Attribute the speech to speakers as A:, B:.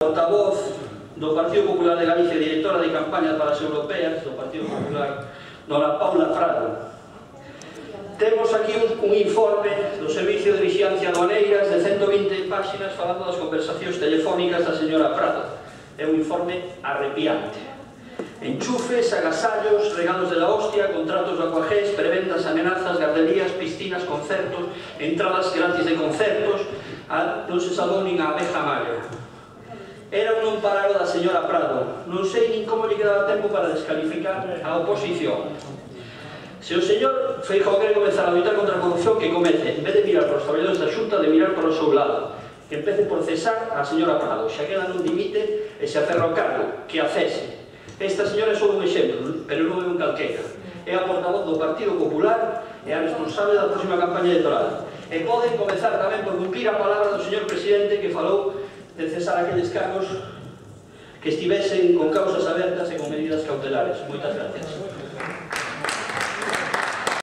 A: portavoz do Partido Popular de Galicia e directora de campaña para as europeas do Partido Popular, dona Paula Prado. Temos aquí un, un informe do Servicio de Vigilancia Aduaneiras de 120 páxinas falando das conversacións telefónicas da señora Prado. É un informe arrepiante. Enchufes, agasallos, regalos de la hostia, contratos de acuajés, preventas, amenazas, garderías, piscinas, concertos, entradas gratis de concertos, a, non se salvou nin a abeja magra señora Prado. Non sei nin como lle quedaba tempo para descalificar a oposición. Se o señor Feijóo quere comenzar a lutar contra a corrupción, que comece, en vez de mirar para os traballadores da xunta, de mirar para o seu lado. Que empece por cesar a señora Prado, xa queda non dimite e se aferra ao cargo, que a cese. Esta señora é só un exemplo, pero non é un calqueira. É a portavoz do Partido Popular e a responsable da próxima campaña electoral. E poden comenzar tamén por cumplir a palabra do señor presidente que falou de cesar aqueles cargos que estivesen con causas abertas e con medidas cautelares. Moitas gracias.